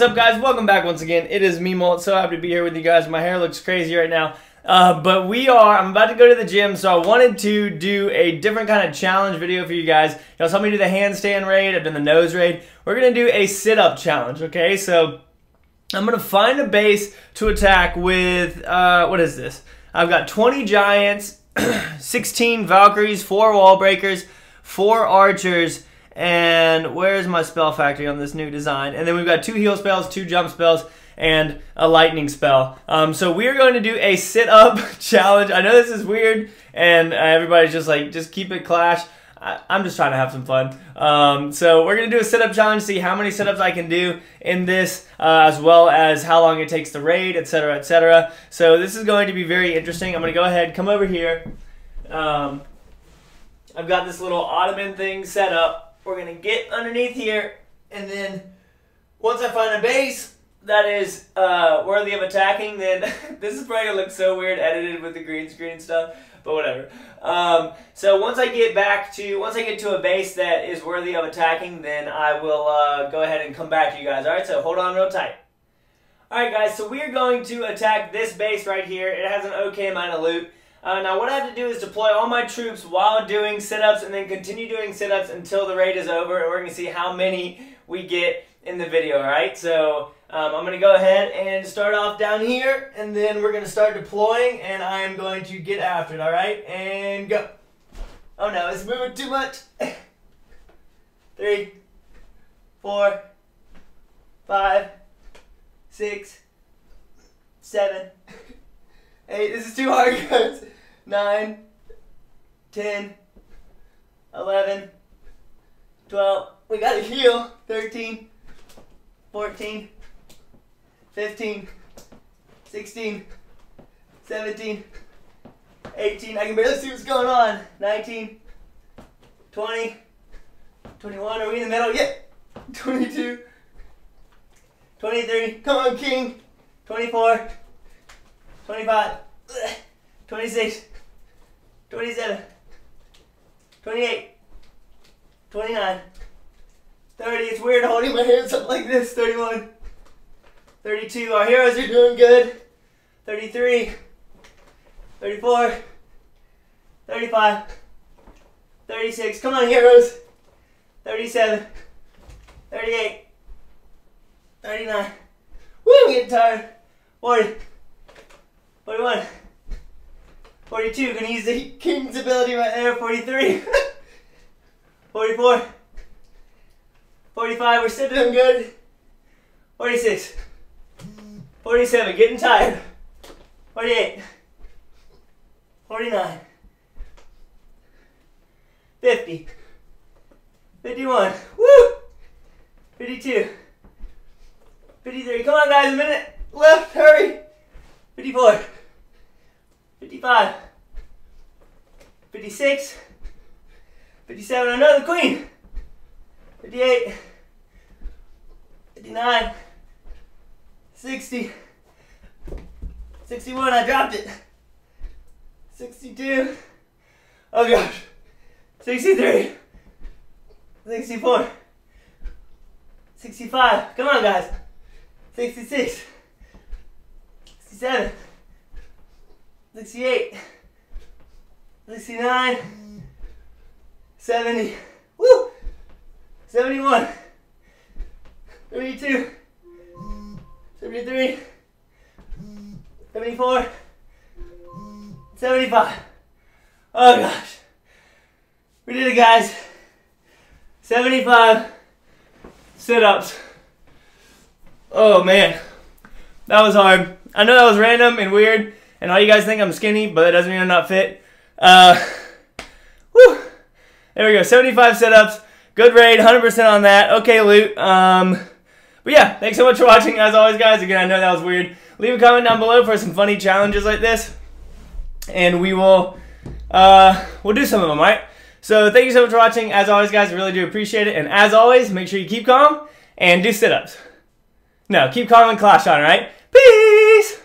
up, guys? Welcome back once again. It is me, Molt. So happy to be here with you guys. My hair looks crazy right now. Uh, but we are, I'm about to go to the gym, so I wanted to do a different kind of challenge video for you guys. You know, help me do the handstand raid, I've done the nose raid. We're to do a sit-up challenge, okay? So I'm to find a base to attack with, uh, what is this? I've got 20 giants, 16 valkyries, 4 wall breakers, 4 archers, and where's my spell factory on this new design? And then we've got two heal spells, two jump spells, and a lightning spell. Um, so we are going to do a sit-up challenge. I know this is weird, and uh, everybody's just like, just keep it clash. I, am just trying to have some fun. Um, so we're going to do a sit-up challenge, see how many sit-ups I can do in this, uh, as well as how long it takes to raid, etc., etc. So this is going to be very interesting. I'm going to go ahead, come over here. Um, I've got this little ottoman thing set up. We're going to get underneath here, and then once I find a base that is uh, worthy of attacking, then this is probably going to look so weird edited with the green screen stuff, but whatever. Um, so once I get back to, once I get to a base that is worthy of attacking, then I will uh, go ahead and come back to you guys. Alright, so hold on real tight. Alright guys, so we're going to attack this base right here. It has an okay amount of loot. Uh, now what I have to do is deploy all my troops while doing sit-ups and then continue doing sit-ups until the raid is over and we're going to see how many we get in the video, alright? So um, I'm going to go ahead and start off down here and then we're going to start deploying and I am going to get after it, alright? And go. Oh no, it's moving too much. Three, four, five, six, seven, eight. This is too hard, guys. 9, 10, 11, 12. We got to heal. 13, 14, 15, 16, 17, 18. I can barely see what's going on. 19, 20, 21. Are we in the middle? Yeah. 22, 23. Come on, King. 24, 25, 26. 27, 28, 29, 30. It's weird holding my hands up like this. 31, 32. Our heroes are doing good. 33, 34, 35, 36. Come on, heroes. 37, 38, 39. Woo, I'm getting tired. 40, 41. 42, gonna use the King's ability right there. 43. 44. 45, we're still doing good. 46. 47, getting tired. 48. 49. 50. 51. Woo! 52. 53. Come on, guys, a minute left. Hurry. 54. 55, 56, 57, another queen, 58, 59, 60, 61, I dropped it, 62, oh gosh, 63, 64, 65, come on guys, 66, 67, 68, 69, 70, woo, 71, 72, 73, 74, 75. Oh gosh. We did it guys. 75 sit-ups. Oh man. That was hard. I know that was random and weird, and all you guys think I'm skinny, but that doesn't mean I'm not fit. Uh, whew. There we go. 75 setups. Good raid. 100% on that. Okay, loot. Um, but yeah, thanks so much for watching. As always, guys, again, I know that was weird. Leave a comment down below for some funny challenges like this. And we will, uh, we'll do some of them, right? So thank you so much for watching. As always, guys, I really do appreciate it. And as always, make sure you keep calm and do sit-ups. No, keep calm and clash on, right? Peace!